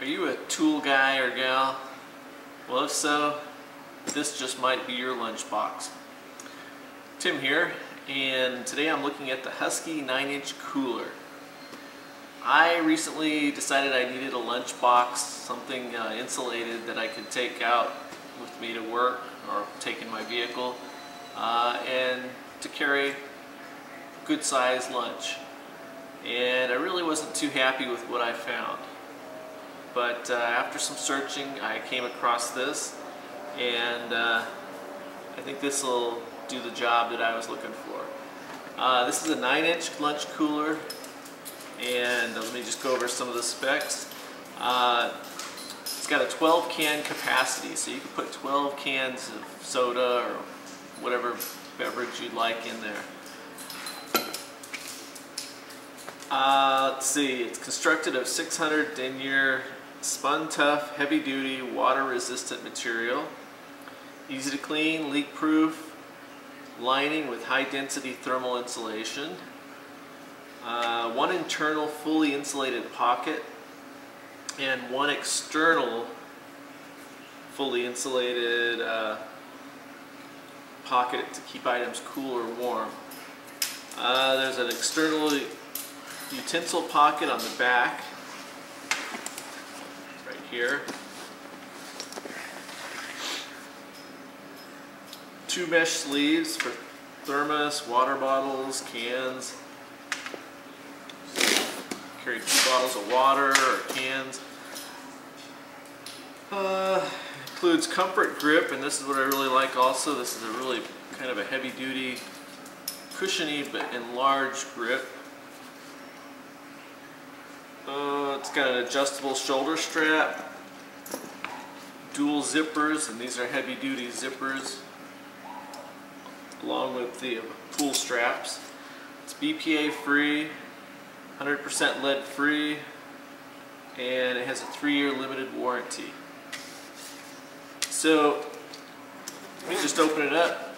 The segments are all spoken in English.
Are you a tool guy or gal? Well, if so, this just might be your lunchbox. Tim here, and today I'm looking at the Husky 9-inch cooler. I recently decided I needed a lunchbox, something uh, insulated that I could take out with me to work or take in my vehicle, uh, and to carry good sized lunch. And I really wasn't too happy with what I found but uh, after some searching I came across this and uh, I think this will do the job that I was looking for. Uh, this is a 9 inch lunch cooler and let me just go over some of the specs. Uh, it's got a 12 can capacity so you can put 12 cans of soda or whatever beverage you'd like in there. Uh, let's see, it's constructed of 600 denier spun tough, heavy duty, water resistant material. Easy to clean, leak proof, lining with high density thermal insulation. Uh, one internal fully insulated pocket and one external fully insulated uh, pocket to keep items cool or warm. Uh, there's an external utensil pocket on the back here. Two mesh sleeves for thermos, water bottles, cans. Carry two bottles of water or cans. Uh, includes comfort grip, and this is what I really like also. This is a really kind of a heavy duty, cushiony but enlarged grip. Uh, it's got an adjustable shoulder strap, dual zippers, and these are heavy duty zippers, along with the pull straps. It's BPA free, 100% lead free, and it has a three-year limited warranty. So, let me just open it up.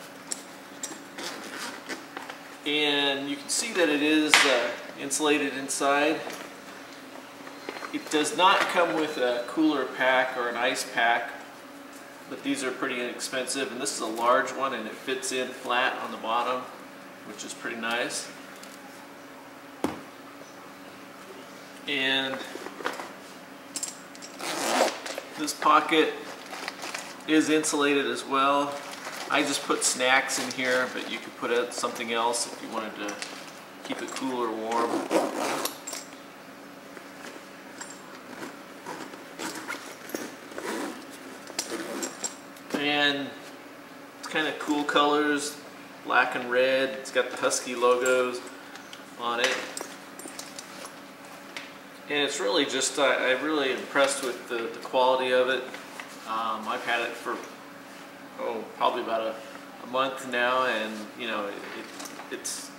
And you can see that it is uh, insulated inside. It does not come with a cooler pack or an ice pack, but these are pretty inexpensive. And this is a large one and it fits in flat on the bottom, which is pretty nice. And this pocket is insulated as well. I just put snacks in here, but you could put something else if you wanted to keep it cool or warm. and it's kind of cool colors, black and red. It's got the Husky logos on it. And it's really just, I, am really impressed with the, the quality of it. Um, I've had it for, oh, probably about a, a month now, and you know, it, it, it's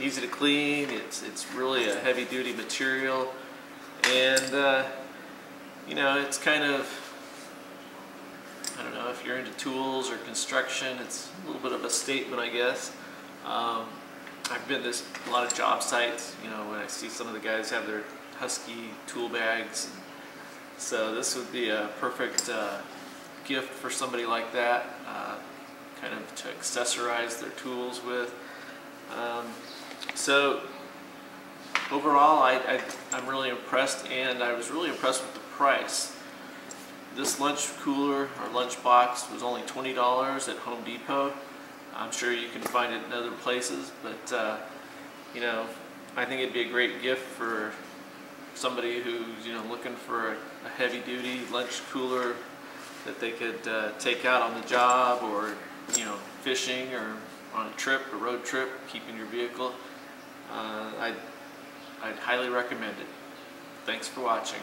easy to clean. It's it's really a heavy duty material, and uh, you know, it's kind of I don't know if you're into tools or construction, it's a little bit of a statement, I guess. Um, I've been to a lot of job sites, you know, when I see some of the guys have their Husky tool bags. So this would be a perfect uh, gift for somebody like that, uh, kind of to accessorize their tools with. Um, so overall, I, I, I'm really impressed, and I was really impressed with the price. This lunch cooler or lunch box was only $20 at Home Depot. I'm sure you can find it in other places, but uh, you know, I think it'd be a great gift for somebody who's you know looking for a, a heavy-duty lunch cooler that they could uh, take out on the job or you know fishing or on a trip, a road trip, keeping your vehicle. Uh, I'd, I'd highly recommend it. Thanks for watching.